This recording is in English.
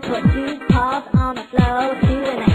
put two paws on the floor, two